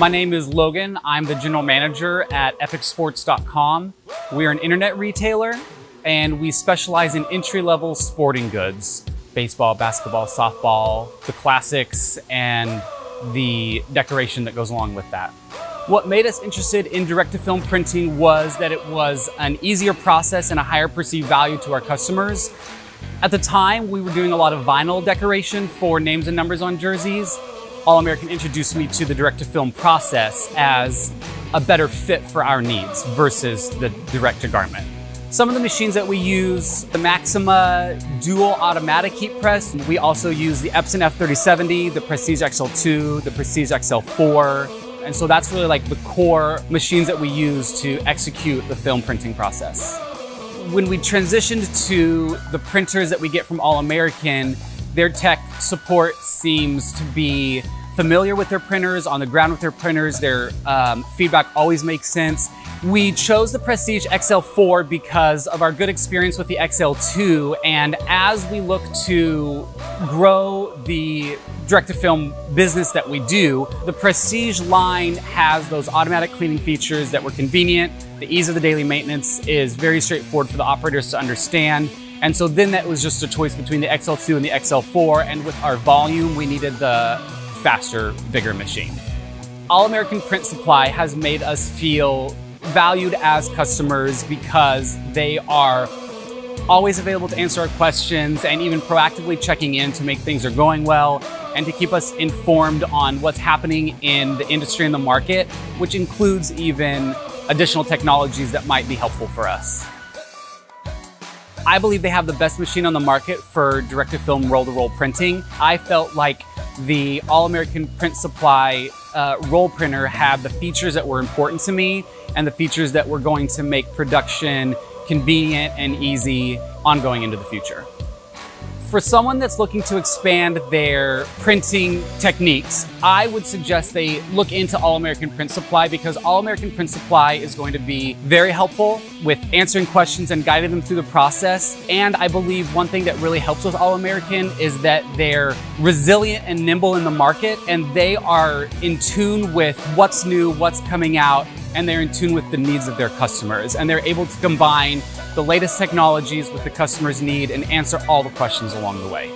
My name is Logan. I'm the general manager at epicsports.com. We are an internet retailer and we specialize in entry level sporting goods baseball, basketball, softball, the classics, and the decoration that goes along with that. What made us interested in direct to film printing was that it was an easier process and a higher perceived value to our customers. At the time, we were doing a lot of vinyl decoration for names and numbers on jerseys. All American introduced me to the direct to film process as a better fit for our needs versus the direct to garment. Some of the machines that we use, the Maxima dual automatic heat press. We also use the Epson F3070, the Prestige XL2, the Prestige XL4. And so that's really like the core machines that we use to execute the film printing process. When we transitioned to the printers that we get from All American, their tech support seems to be familiar with their printers, on the ground with their printers. Their um, feedback always makes sense. We chose the Prestige XL4 because of our good experience with the XL2. And as we look to grow the direct-to-film business that we do, the Prestige line has those automatic cleaning features that were convenient. The ease of the daily maintenance is very straightforward for the operators to understand. And so then that was just a choice between the XL2 and the XL4. And with our volume, we needed the faster, bigger machine. All American Print Supply has made us feel valued as customers because they are always available to answer our questions and even proactively checking in to make things are going well and to keep us informed on what's happening in the industry and the market, which includes even additional technologies that might be helpful for us. I believe they have the best machine on the market for direct-to-film roll-to-roll printing. I felt like the All-American Print Supply uh, roll printer had the features that were important to me and the features that were going to make production convenient and easy ongoing into the future. For someone that's looking to expand their printing techniques, I would suggest they look into All American Print Supply because All American Print Supply is going to be very helpful with answering questions and guiding them through the process. And I believe one thing that really helps with All American is that they're resilient and nimble in the market and they are in tune with what's new, what's coming out, and they're in tune with the needs of their customers. And they're able to combine the latest technologies with the customer's need and answer all the questions along the way.